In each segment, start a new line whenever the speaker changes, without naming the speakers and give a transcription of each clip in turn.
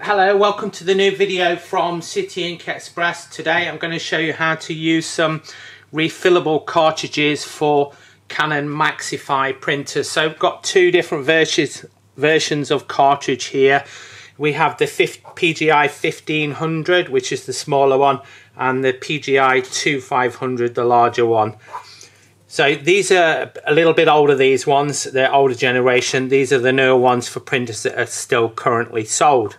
Hello, welcome to the new video from City Ink Express. Today I'm going to show you how to use some refillable cartridges for Canon Maxify printers. So I've got two different versions versions of cartridge here. We have the PGI 1500 which is the smaller one and the PGI 2500 the larger one. So these are a little bit older, these ones, they're older generation. These are the newer ones for printers that are still currently sold.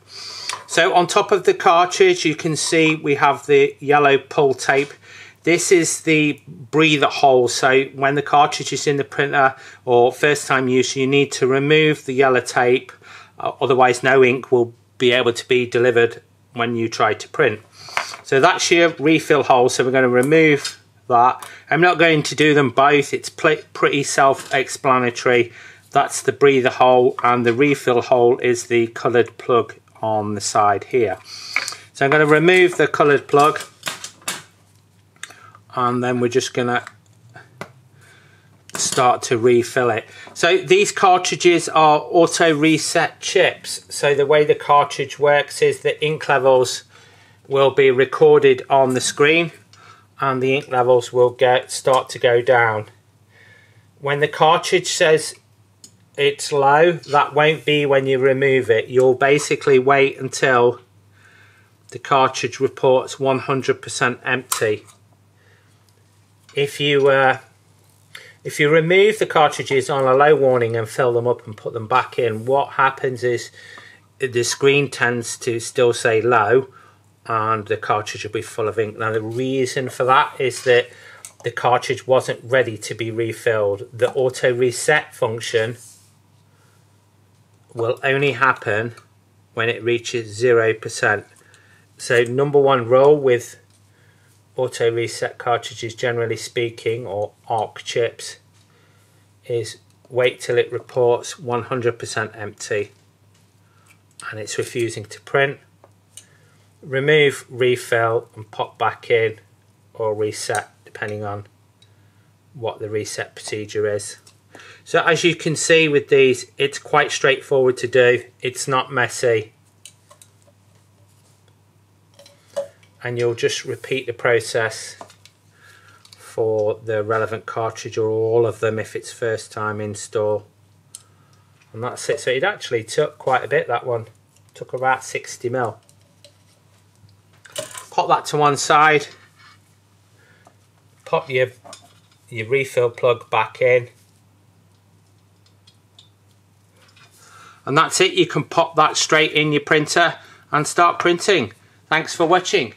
So on top of the cartridge, you can see we have the yellow pull tape. This is the breather hole. So when the cartridge is in the printer or first time use, you need to remove the yellow tape. Uh, otherwise no ink will be able to be delivered when you try to print. So that's your refill hole. So we're going to remove that. I'm not going to do them both. It's pretty self-explanatory. That's the breather hole and the refill hole is the coloured plug on the side here. So I'm going to remove the coloured plug and then we're just going to start to refill it. So these cartridges are auto reset chips. So the way the cartridge works is the ink levels will be recorded on the screen and the ink levels will get start to go down. When the cartridge says it's low, that won't be when you remove it. You'll basically wait until the cartridge reports 100% empty. If you uh, if you remove the cartridges on a low warning and fill them up and put them back in, what happens is the screen tends to still say low and the cartridge will be full of ink. Now the reason for that is that the cartridge wasn't ready to be refilled. The auto reset function will only happen when it reaches 0%. So number one rule with auto reset cartridges generally speaking or ARC chips is wait till it reports 100% empty and it's refusing to print remove, refill and pop back in or reset depending on what the reset procedure is. So as you can see with these, it's quite straightforward to do. It's not messy. And you'll just repeat the process for the relevant cartridge or all of them if it's first time install. And that's it. So it actually took quite a bit, that one. It took about 60 mil pop that to one side. Pop your your refill plug back in. And that's it. You can pop that straight in your printer and start printing. Thanks for watching